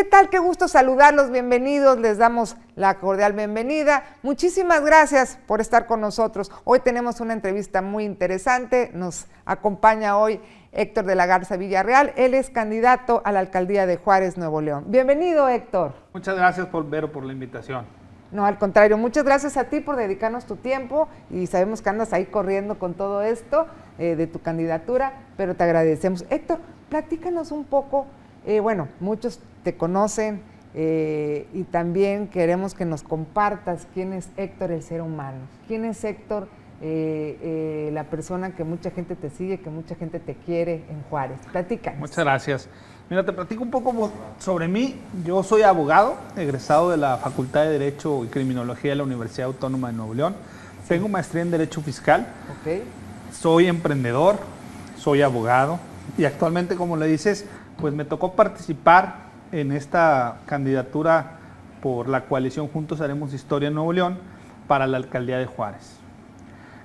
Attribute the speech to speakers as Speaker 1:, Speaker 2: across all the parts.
Speaker 1: ¿Qué tal? Qué gusto saludarlos, bienvenidos, les damos la cordial bienvenida. Muchísimas gracias por estar con nosotros. Hoy tenemos una entrevista muy interesante, nos acompaña hoy Héctor de la Garza Villarreal, él es candidato a la alcaldía de Juárez, Nuevo León. Bienvenido, Héctor.
Speaker 2: Muchas gracias por Vero por la invitación.
Speaker 1: No, al contrario, muchas gracias a ti por dedicarnos tu tiempo y sabemos que andas ahí corriendo con todo esto eh, de tu candidatura, pero te agradecemos. Héctor, platícanos un poco, eh, bueno, muchos te conocen eh, y también queremos que nos compartas quién es Héctor el ser humano, quién es Héctor la persona que mucha gente te sigue, que mucha gente te quiere en Juárez. Platícanos.
Speaker 2: Muchas gracias. Mira, te platico un poco sobre mí. Yo soy abogado, egresado de la Facultad de Derecho y Criminología de la Universidad Autónoma de Nuevo León. Tengo maestría en Derecho Fiscal.
Speaker 1: Okay.
Speaker 2: Soy emprendedor, soy abogado y actualmente, como le dices, pues me tocó participar en esta candidatura por la coalición Juntos Haremos Historia en Nuevo León para la alcaldía de Juárez.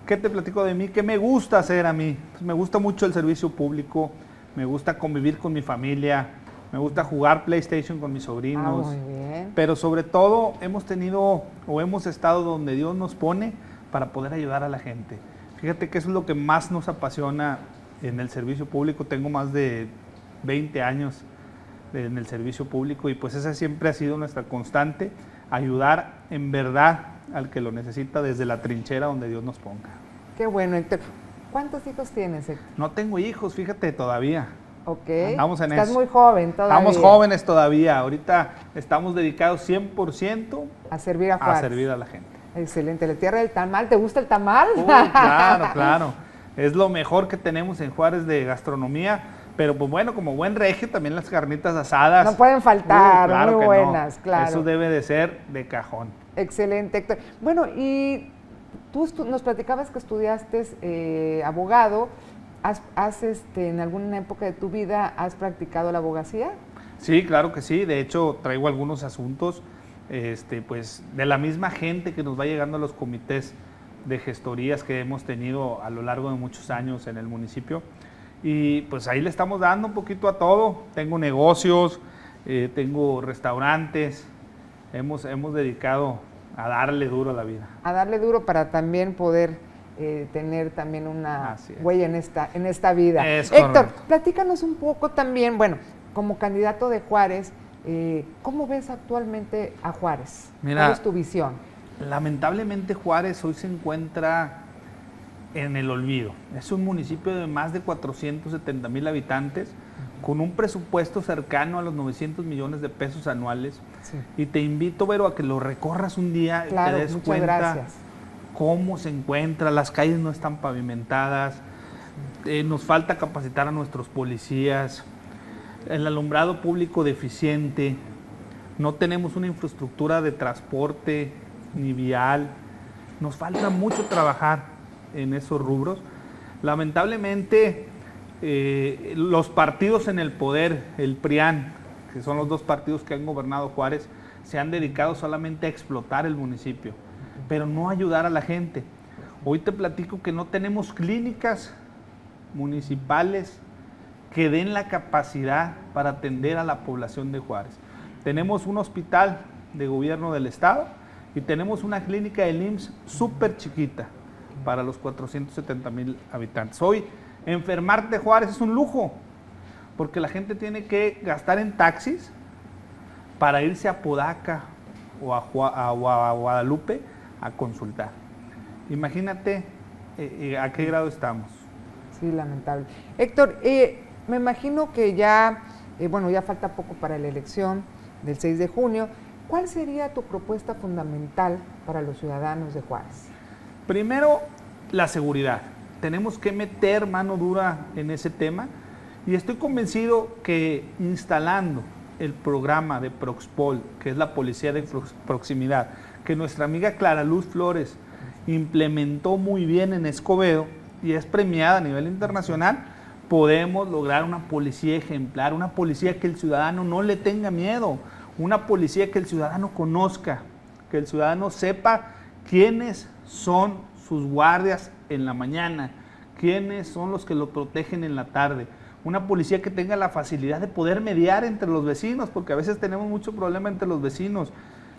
Speaker 2: ¿Qué te platico de mí? ¿Qué me gusta hacer a mí? Pues me gusta mucho el servicio público, me gusta convivir con mi familia, me gusta jugar PlayStation con mis sobrinos.
Speaker 1: Ah,
Speaker 2: pero sobre todo hemos tenido o hemos estado donde Dios nos pone para poder ayudar a la gente. Fíjate que eso es lo que más nos apasiona en el servicio público. Tengo más de 20 años en el servicio público y pues esa siempre ha sido nuestra constante, ayudar en verdad al que lo necesita desde la trinchera donde Dios nos ponga.
Speaker 1: Qué bueno, Héctor. ¿Cuántos hijos tienes, Héctor?
Speaker 2: No tengo hijos, fíjate, todavía.
Speaker 1: Ok.
Speaker 2: Estamos en
Speaker 1: Estás muy joven todavía.
Speaker 2: Estamos jóvenes todavía. Ahorita estamos dedicados 100%
Speaker 1: a servir a Juárez.
Speaker 2: A servir a la gente.
Speaker 1: Excelente. La tierra del tamal. ¿Te gusta el tamal?
Speaker 2: claro, claro. Es lo mejor que tenemos en Juárez de gastronomía. Pero pues bueno, como buen regio, también las carnitas asadas.
Speaker 1: No pueden faltar, muy buenas, claro.
Speaker 2: Eso debe de ser de cajón.
Speaker 1: Excelente, Héctor. Bueno, y Tú nos platicabas que estudiaste eh, abogado. ¿Has, este, en alguna época de tu vida has practicado la abogacía?
Speaker 2: Sí, claro que sí. De hecho, traigo algunos asuntos este, pues, de la misma gente que nos va llegando a los comités de gestorías que hemos tenido a lo largo de muchos años en el municipio. Y pues ahí le estamos dando un poquito a todo. Tengo negocios, eh, tengo restaurantes, hemos, hemos dedicado a darle duro a la vida.
Speaker 1: A darle duro para también poder eh, tener también una huella en esta, en esta vida. Héctor, platícanos un poco también, bueno, como candidato de Juárez, eh, ¿cómo ves actualmente a Juárez?
Speaker 2: Mira,
Speaker 1: ¿Cuál es tu visión?
Speaker 2: Lamentablemente Juárez hoy se encuentra en el olvido. Es un municipio de más de 470 mil habitantes con un presupuesto cercano a los 900 millones de pesos anuales. Y te invito, Vero, a que lo recorras un día y te des cuenta cómo se encuentra, las calles no están pavimentadas, eh, nos falta capacitar a nuestros policías, el alumbrado público deficiente, no tenemos una infraestructura de transporte ni vial, nos falta mucho trabajar en esos rubros. Lamentablemente, eh, los partidos en el poder, el PRIAN, que son los dos partidos que han gobernado Juárez, se han dedicado solamente a explotar el municipio, pero no ayudar a la gente. Hoy te platico que no tenemos clínicas municipales que den la capacidad para atender a la población de Juárez. Tenemos un hospital de gobierno del estado y tenemos una clínica del IMSS súper chiquita para los 470 mil habitantes. Hoy enfermarte Juárez es un lujo, porque la gente tiene que gastar en taxis para irse a Podaca o a, Guadalupe a consultar. Imagínate eh, eh, a qué grado estamos.
Speaker 1: Sí, lamentable. Héctor, eh, me imagino que ya, bueno, ya falta poco para la elección del 6 de junio. ¿Cuál sería tu propuesta fundamental para los ciudadanos de Juárez?
Speaker 2: Primero, la seguridad. Tenemos que meter mano dura en ese tema y estoy convencido que instalando el programa de Proxpol, que es la policía de proximidad, que nuestra amiga Clara Luz Flores implementó muy bien en Escobedo y es premiada a nivel internacional, podemos lograr una policía ejemplar, una policía que el ciudadano no le tenga miedo, una policía que el ciudadano conozca, que el ciudadano sepa quiénes son sus guardias en la mañana, quiénes son los que lo protegen en la tarde, una policía que tenga la facilidad de poder mediar entre los vecinos, porque a veces tenemos mucho problema entre los vecinos.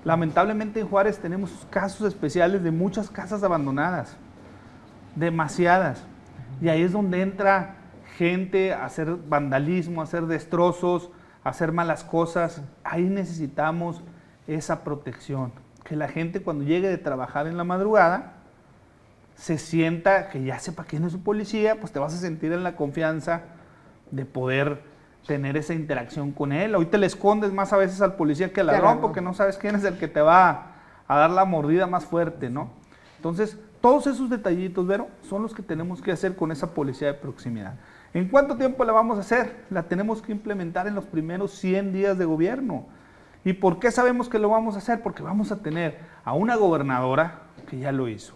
Speaker 2: Lamentablemente en Juárez tenemos casos especiales de muchas casas abandonadas, demasiadas. Y ahí es donde entra gente a hacer vandalismo, a hacer destrozos, a hacer malas cosas. Ahí necesitamos esa protección. Que la gente cuando llegue de trabajar en la madrugada se sienta que ya sepa quién es su policía, pues te vas a sentir en la confianza de poder tener esa interacción con él. Hoy te le escondes más a veces al policía que al ladrón porque no sabes quién es el que te va a, dar la mordida más fuerte, ¿no? Entonces, todos esos detallitos, Vero, son los que tenemos que hacer con esa policía de proximidad. ¿En cuánto tiempo la vamos a hacer? La tenemos que implementar en los primeros 100 días de gobierno. ¿Y por qué sabemos que lo vamos a hacer? Porque vamos a tener a una gobernadora que ya lo hizo,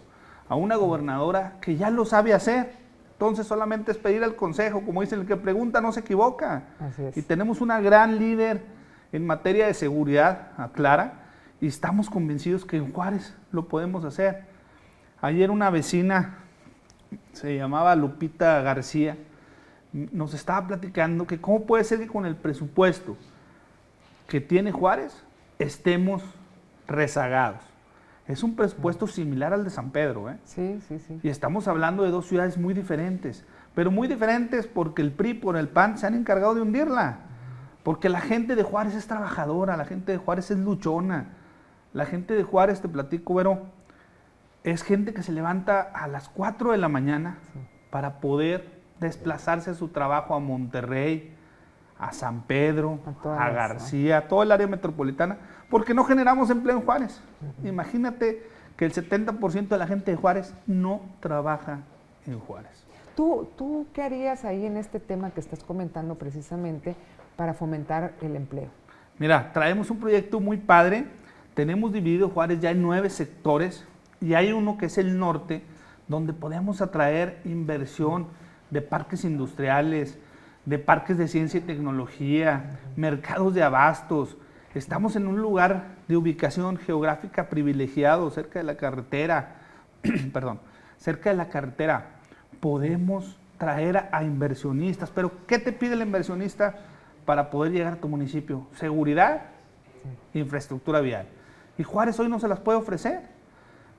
Speaker 2: a una gobernadora que ya lo sabe hacer, entonces solamente es pedir al consejo, como dicen, el que pregunta no se equivoca. Y tenemos una gran líder en materia de seguridad, Clara, y estamos convencidos que en Juárez lo podemos hacer. Ayer una vecina, se llamaba Lupita García, nos estaba platicando que cómo puede ser que con el presupuesto que tiene Juárez estemos rezagados. Es un presupuesto similar al de San Pedro, ¿eh?
Speaker 1: Sí, sí, sí.
Speaker 2: Y estamos hablando de dos ciudades muy diferentes, pero muy diferentes porque el PRI por el PAN se han encargado de hundirla. Porque la gente de Juárez es trabajadora, la gente de Juárez es luchona. La gente de Juárez, te platico, pero es gente que se levanta a las 4 de la mañana para poder desplazarse a su trabajo a Monterrey, a San Pedro, a, García, a todo el área metropolitana, porque no generamos empleo en Juárez. Imagínate que el 70% de la gente de Juárez no trabaja en Juárez.
Speaker 1: ¿Tú, ¿Tú qué harías ahí en este tema que estás comentando precisamente para fomentar el empleo?
Speaker 2: Mira, traemos un proyecto muy padre. Tenemos dividido Juárez ya en nueve sectores y hay uno que es el norte, donde podemos atraer inversión de parques industriales, de parques de ciencia y tecnología, mercados de abastos. Estamos en un lugar de ubicación geográfica privilegiado, cerca de la carretera, perdón, cerca de la carretera. Podemos traer a, inversionistas, pero ¿qué te pide el inversionista para poder llegar a tu municipio? Seguridad, infraestructura vial. Y Juárez hoy no se las puede ofrecer.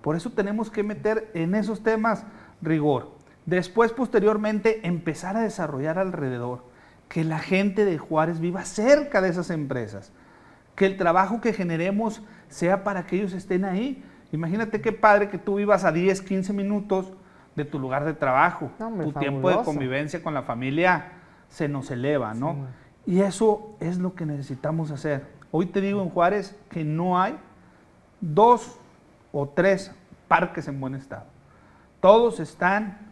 Speaker 2: Por eso tenemos que meter en esos temas rigor. Después, posteriormente, empezar a desarrollar alrededor, que la gente de Juárez viva cerca de esas empresas, que el trabajo que generemos sea para que ellos estén ahí. Imagínate qué padre que tú vivas a 10, 15 minutos de tu lugar de trabajo. tu tiempo de convivencia con la familia se nos eleva, ¿no? Y eso es lo que necesitamos hacer. Hoy te digo en Juárez que no hay dos o tres parques en buen estado. Todos están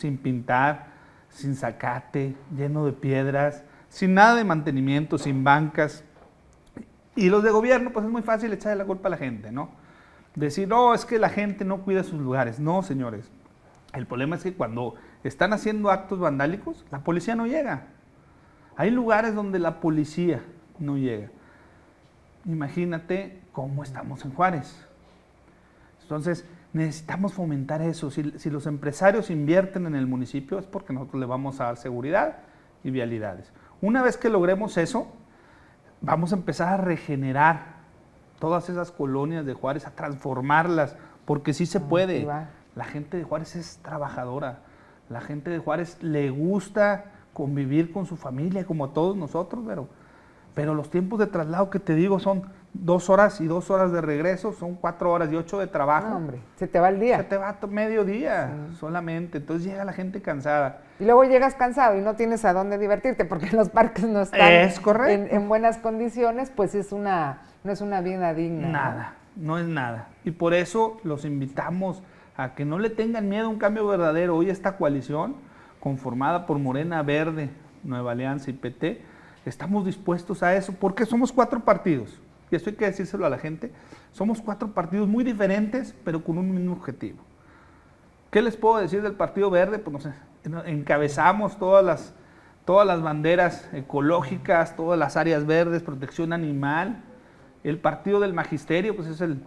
Speaker 2: sin pintar, sin zacate, lleno de piedras, sin nada de mantenimiento, sin bancas. Y los de gobierno, pues es muy fácil echarle la culpa a la gente, ¿no? Decir, no, es que la gente no cuida sus lugares. No, señores. El problema es que cuando están haciendo actos vandálicos, la policía no llega. Hay lugares donde la policía no llega. Imagínate cómo estamos en Juárez. Entonces, necesitamos fomentar eso. Si, los empresarios invierten en el municipio es porque nosotros le vamos a dar seguridad y vialidades. Una vez que logremos eso, vamos a empezar a regenerar todas esas colonias de Juárez, a transformarlas, porque sí se puede. La gente de Juárez es trabajadora, la gente de Juárez le gusta convivir con su familia, como a todos nosotros, pero, pero los tiempos de traslado que te digo son dos horas y dos horas de regreso, son cuatro horas y ocho de trabajo. No,
Speaker 1: hombre, se te va el día.
Speaker 2: Se te va medio día solamente, entonces llega la gente cansada.
Speaker 1: Y luego llegas cansado y no tienes a dónde divertirte porque los parques no están En, buenas condiciones, pues es una, no es una vida digna.
Speaker 2: Nada, ¿no? es nada. Y por eso los invitamos a que no le tengan miedo a un cambio verdadero. Hoy esta coalición, conformada por Morena Verde, Nueva Alianza y PT, estamos dispuestos a eso porque somos cuatro partidos y esto hay que decírselo a la gente, somos cuatro partidos muy diferentes, pero con un mismo objetivo. ¿Qué les puedo decir del Partido Verde? Pues no sé, encabezamos todas las, todas las banderas ecológicas, todas las áreas verdes, protección animal. El Partido del Magisterio, pues es el,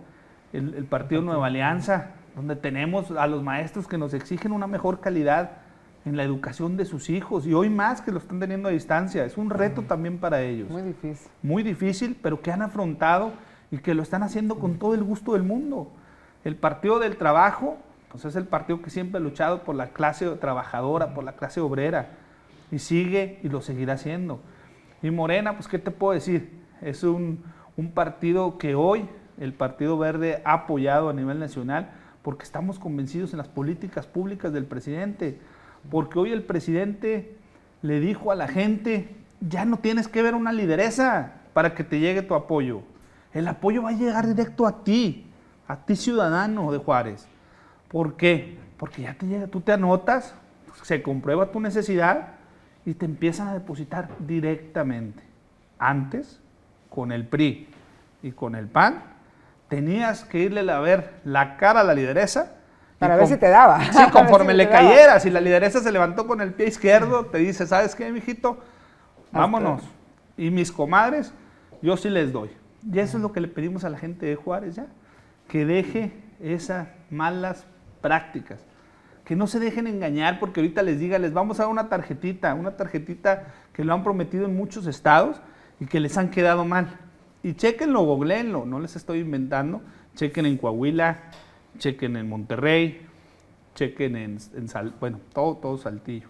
Speaker 2: el, el Partido Nueva Alianza, donde tenemos a los maestros que nos exigen una mejor calidad en la educación de sus hijos y hoy más que lo están teniendo a distancia. Es un reto también para ellos.
Speaker 1: Muy difícil.
Speaker 2: Muy difícil, pero que han afrontado y que lo están haciendo con todo el gusto del mundo. El Partido del Trabajo, pues es el partido que siempre ha luchado por la clase trabajadora, por la clase obrera, y sigue y lo seguirá haciendo. Y Morena, pues, ¿qué te puedo decir? Es un, un partido que hoy el Partido Verde ha apoyado a nivel nacional porque estamos convencidos en las políticas públicas del presidente porque hoy el presidente le dijo a la gente, ya no tienes que ver una lideresa para que te llegue tu apoyo. El apoyo va a llegar directo a ti, a ti ciudadano de Juárez. ¿Por qué? Porque ya te llega, tú te anotas, se comprueba tu necesidad y te empiezan a depositar directamente. Antes, con el PRI y con el PAN, tenías que irle a ver la cara a la lideresa
Speaker 1: para ver si te daba.
Speaker 2: Sí, conforme le cayera, si la lideresa se levantó con el pie izquierdo, te dice, ¿sabes qué, mijito? Vámonos. Y mis comadres, yo sí les doy. Y eso es lo que le pedimos a la gente de Juárez ya, que deje esas malas prácticas, que no se dejen engañar porque ahorita les diga, les vamos a dar una tarjetita, una tarjetita que lo han prometido en muchos estados y que les han quedado mal. Y chequenlo, googleenlo, no les estoy inventando, chequen en Coahuila, chequen en Monterrey, chequen en, Sal, bueno, todo, todo Saltillo.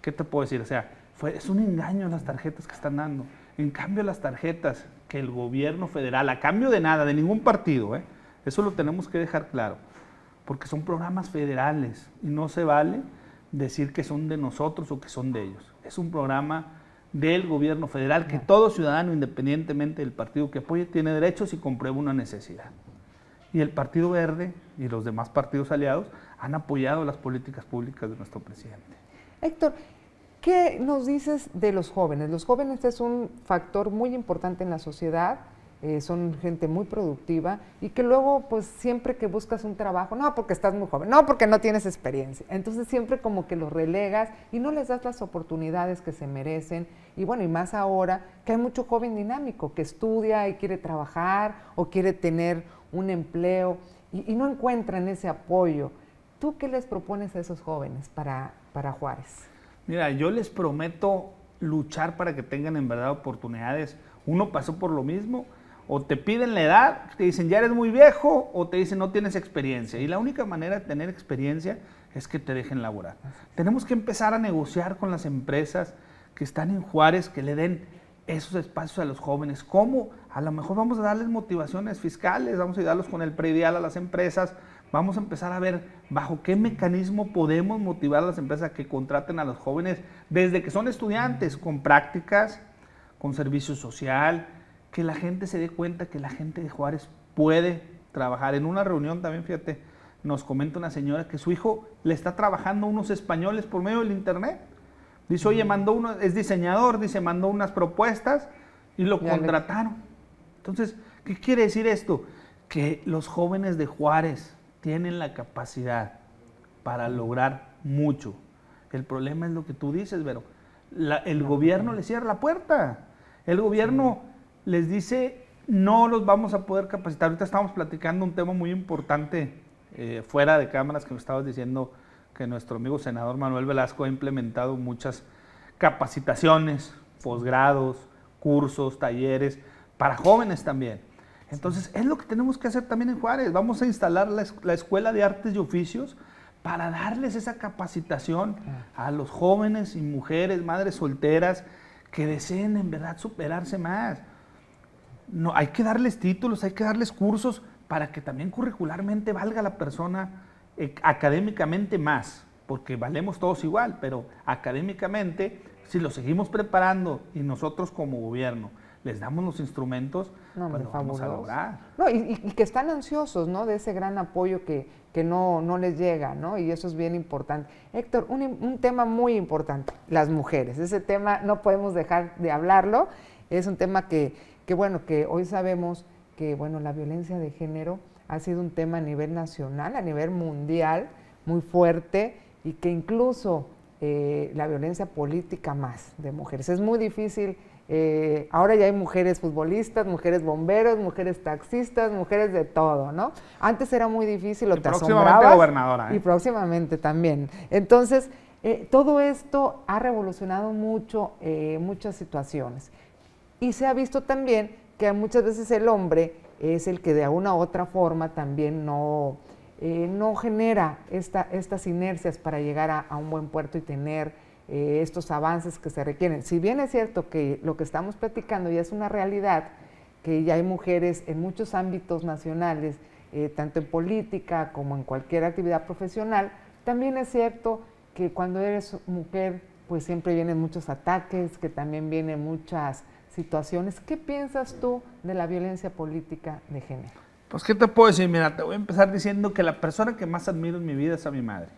Speaker 2: ¿Qué te puedo decir? O sea, fue, es un engaño las tarjetas que están dando. En cambio, las tarjetas que el gobierno federal, a cambio de nada, de ningún partido, ¿eh? eso lo tenemos que dejar claro, porque son programas federales y no se vale decir que son de nosotros o que son de ellos. Es un programa del gobierno federal que todo ciudadano, independientemente del partido que apoye, tiene derechos y comprueba una necesidad y el Partido Verde y los demás partidos aliados han apoyado las políticas públicas de nuestro presidente.
Speaker 1: Héctor, ¿qué nos dices de los jóvenes? Los jóvenes es un factor muy importante en la sociedad. Eh, son gente muy productiva y que luego pues siempre que buscas un trabajo, no porque estás muy joven, no porque no tienes experiencia, entonces siempre como que los relegas y no les das las oportunidades que se merecen y bueno, y más ahora que hay mucho joven dinámico que estudia y quiere trabajar o quiere tener un empleo y, no encuentran ese apoyo. ¿Tú qué les propones a esos jóvenes para, para Juárez?
Speaker 2: Mira, yo les prometo luchar para que tengan en verdad oportunidades. Uno pasó por lo mismo, o te piden la edad, te dicen ya eres muy viejo, o te dicen no tienes experiencia. Y la única manera de tener experiencia es que te dejen laborar. Tenemos que empezar a negociar con las empresas que están en Juárez, que le den esos espacios a los jóvenes. ¿Cómo? A lo mejor vamos a darles motivaciones fiscales, vamos a ayudarlos con el predial a las empresas, vamos a empezar a ver bajo qué mecanismo podemos motivar a las empresas a que contraten a los jóvenes desde que son estudiantes, con prácticas, con servicio social, que la gente se dé cuenta que la gente de Juárez puede trabajar. En una reunión también, fíjate, nos comenta una señora que su hijo le está trabajando a unos españoles por medio del internet Dice, oye, mandó uno, es diseñador, dice, mandó unas propuestas y lo contrataron. Entonces, ¿qué quiere decir esto? Que los jóvenes de Juárez tienen la capacidad para lograr mucho. El problema es lo que tú dices, Vero. el gobierno les cierra la puerta. El gobierno les dice, no los vamos a poder capacitar. Ahorita estamos platicando un tema muy importante eh, fuera de cámaras que me estabas diciendo que nuestro amigo senador Manuel Velasco ha implementado muchas capacitaciones, posgrados, cursos, talleres, para jóvenes también. Entonces, es lo que tenemos que hacer también en Juárez. Vamos a instalar la, Escuela de Artes y Oficios para darles esa capacitación a los jóvenes y mujeres, madres solteras, que deseen en verdad superarse más. No, hay que darles títulos, hay que darles cursos para que también curricularmente valga la persona eh, académicamente más, porque valemos todos igual, pero académicamente, si lo seguimos preparando y nosotros como gobierno les damos los instrumentos, no, vamos a lograr.
Speaker 1: No, y, que están ansiosos, ¿no? De ese gran apoyo que, que no, no, les llega, ¿no? Y eso es bien importante. Héctor, un, un, tema muy importante, las mujeres. Ese tema no podemos dejar de hablarlo. Es un tema que, que bueno, que hoy sabemos que, bueno, la violencia de género ha sido un tema a nivel nacional, a nivel mundial, muy fuerte y que incluso eh, la violencia política más de mujeres. Es muy difícil. Eh, ahora ya hay mujeres futbolistas, mujeres bomberos, mujeres taxistas, mujeres de todo, ¿no? Antes era muy difícil, o
Speaker 2: y próximamente gobernadora.
Speaker 1: Y ¿eh? próximamente también. Entonces, Eh, todo esto ha revolucionado mucho muchas situaciones. Y se ha visto también que muchas veces el hombre es el que de una u otra forma también no, eh, no genera esta, estas inercias para llegar a, un buen puerto y tener estos avances que se requieren. Si bien es cierto que lo que estamos platicando ya es una realidad, que ya hay mujeres en muchos ámbitos nacionales, tanto en política como en cualquier actividad profesional, también es cierto que cuando eres mujer, pues siempre vienen muchos ataques, que también vienen muchas situaciones. ¿Qué piensas tú de la violencia política de género?
Speaker 2: Pues, ¿qué te puedo decir? Mira, te voy a empezar diciendo que la persona que más admiro en mi vida es a mi madre,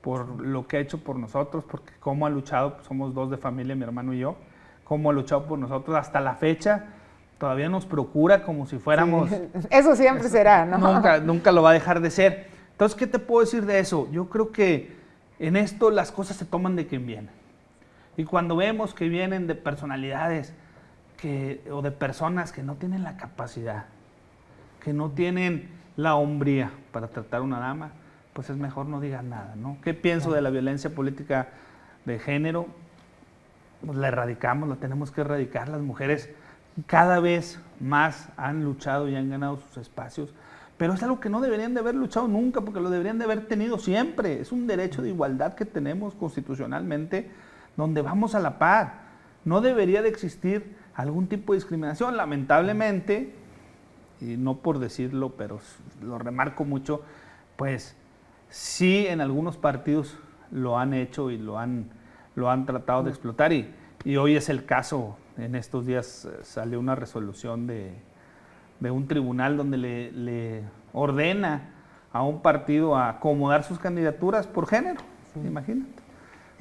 Speaker 2: por lo que ha hecho por nosotros, porque cómo ha luchado, pues, somos dos de familia, mi hermano y yo, cómo ha luchado por nosotros hasta la fecha, todavía nos procura como si fuéramos...
Speaker 1: Eso siempre será, ¿no?
Speaker 2: Nunca, nunca lo va a dejar de ser. Entonces, ¿qué te puedo decir de eso? Yo creo que en esto las cosas se toman de quien viene. Y cuando vemos que vienen de personalidades que, o de personas que no tienen la capacidad, que no tienen la hombría para tratar a una dama, pues es mejor no digan nada, ¿no? ¿Qué pienso de la violencia política de género? Pues la erradicamos, la tenemos que erradicar. Las mujeres cada vez más han luchado y han ganado sus espacios pero es algo que no deberían de haber luchado nunca, porque lo deberían de haber tenido siempre. Es un derecho de igualdad que tenemos constitucionalmente, donde vamos a la par. No debería de existir algún tipo de discriminación. Lamentablemente, y no por decirlo, pero lo remarco mucho, pues sí en algunos partidos lo han hecho y lo han, lo han tratado de explotar. Y, y hoy es el caso, en estos días eh, salió una resolución de, de un tribunal donde le, ordena a un partido a acomodar sus candidaturas por género, imagínate.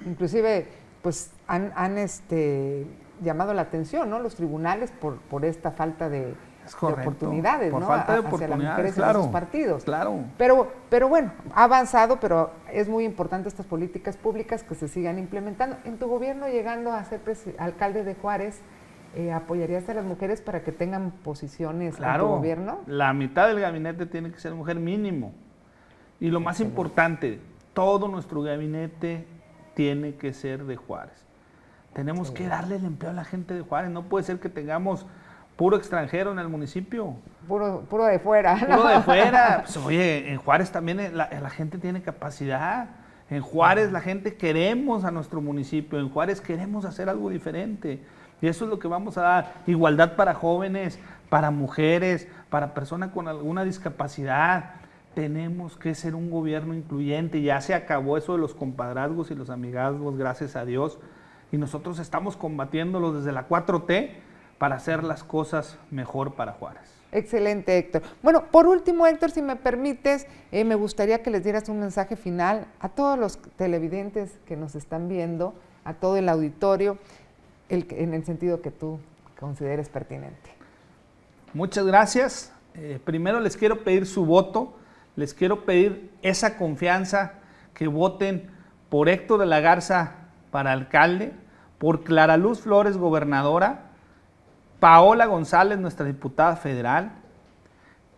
Speaker 1: Inclusive, pues han, este, llamado la atención, ¿no? Los tribunales por, por esta falta de, oportunidades,
Speaker 2: por
Speaker 1: ¿no?
Speaker 2: Falta de Hacia las mujeres claro, en
Speaker 1: partidos.
Speaker 2: Claro.
Speaker 1: Pero, pero bueno, ha avanzado, pero es muy importante estas políticas públicas que se sigan implementando. En tu gobierno, llegando a ser alcalde de Juárez, eh, ¿apoyarías a las mujeres para que tengan posiciones en tu gobierno?
Speaker 2: La mitad del gabinete tiene que ser mujer mínimo. Y lo más importante, todo nuestro gabinete tiene que ser de Juárez. Tenemos que darle el empleo a la gente de Juárez. No puede ser que tengamos puro extranjero en el municipio.
Speaker 1: Puro, puro de fuera.
Speaker 2: Puro de fuera. Pues, oye, en Juárez también eh, la, la gente tiene capacidad. En Juárez la gente queremos a nuestro municipio. En Juárez queremos hacer algo diferente. Y eso es lo que vamos a dar. Igualdad para jóvenes, para mujeres, para personas con alguna discapacidad. Tenemos que ser un gobierno incluyente. Ya se acabó eso de los compadrazgos y los amigazgos, gracias a Dios. Y nosotros estamos combatiéndolo desde la 4T para hacer las cosas mejor para Juárez.
Speaker 1: Excelente, Héctor. Bueno, por último, Héctor, si me permites, eh, me gustaría que les dieras un mensaje final a todos los televidentes que nos están viendo, a todo el auditorio en el sentido que tú consideres pertinente.
Speaker 2: Muchas gracias. Eh, primero les quiero pedir su voto, les quiero pedir esa confianza que voten por Héctor de la Garza para alcalde, por Clara Luz Flores, gobernadora, Paola González, nuestra diputada federal,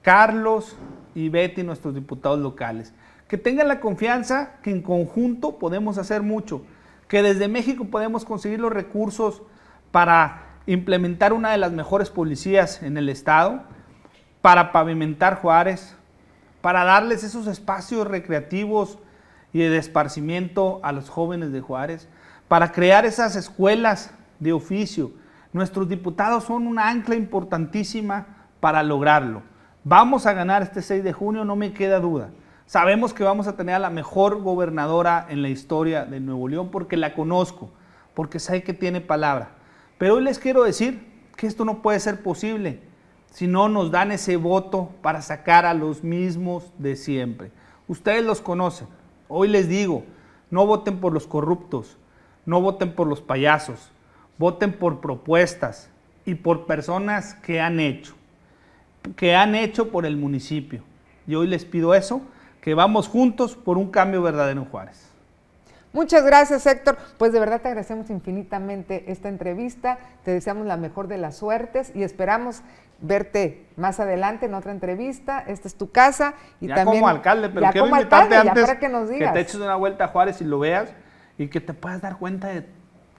Speaker 2: Carlos y Betty, nuestros diputados locales. Que tengan la confianza que en conjunto podemos hacer mucho que desde México podemos conseguir los recursos para implementar una de las mejores policías en el estado, para pavimentar Juárez, para darles esos espacios recreativos y de esparcimiento a los jóvenes de Juárez, para crear esas escuelas de oficio. Nuestros diputados son una ancla importantísima para lograrlo. Vamos a ganar este 6 de junio, no me queda duda. Sabemos que vamos a tener a la mejor gobernadora en la historia de Nuevo León porque la conozco, porque sé que tiene palabra. Pero hoy les quiero decir que esto no puede ser posible si no nos dan ese voto para sacar a los mismos de siempre. Ustedes los conocen. Hoy les digo, no voten por los corruptos, no voten por los payasos, voten por propuestas y por personas que han hecho, que han hecho por el municipio. Y hoy les pido eso que vamos juntos por un cambio verdadero en Juárez.
Speaker 1: Muchas gracias, Héctor. Pues de verdad te agradecemos infinitamente esta entrevista. Te deseamos la mejor de las suertes y esperamos verte más adelante en otra entrevista. Esta es tu casa
Speaker 2: y ya también como alcalde, pero quiero
Speaker 1: como
Speaker 2: invitarte
Speaker 1: alcalde,
Speaker 2: antes
Speaker 1: para que, nos digas.
Speaker 2: que te eches una vuelta a Juárez y lo veas. y que te puedas dar cuenta de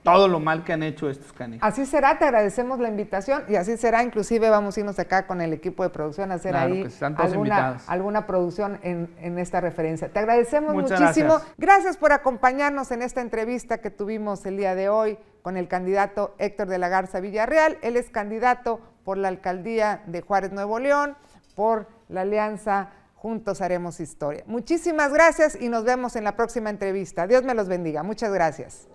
Speaker 2: todo lo mal que han hecho estos canijos.
Speaker 1: Así será, te agradecemos la invitación y así será, inclusive vamos a irnos acá con el equipo de producción a hacer ahí alguna, alguna, producción en, esta referencia. Te agradecemos muchísimo. Gracias. por acompañarnos en esta entrevista que tuvimos el día de hoy con el candidato Héctor de la Garza Villarreal. Él es candidato por la alcaldía de Juárez Nuevo León, por la alianza Juntos Haremos Historia. Muchísimas gracias y nos vemos en la próxima entrevista. Dios me los bendiga. Muchas gracias.